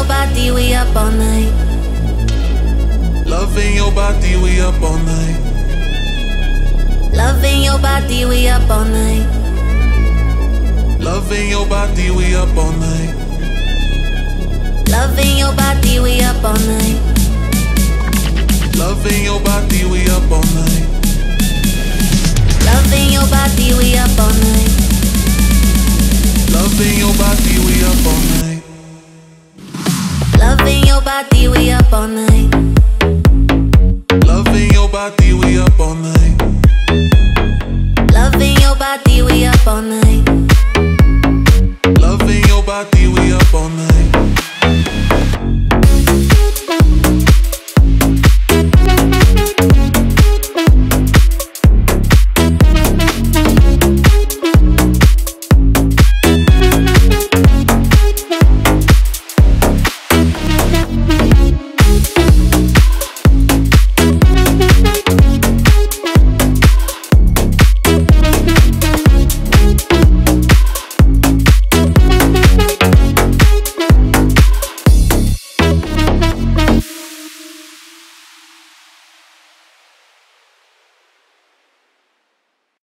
your body, we up all night. Loving your body, we up all night. Loving your body, we up all night. Loving your body, we up all night. Loving your body, we up all night. Loving your body, we up all night. Loving your body, we up all night. Loving your body, we up all night. Loving your body, we up all night. Loving your body, we up all night. Loving your body, we up all night.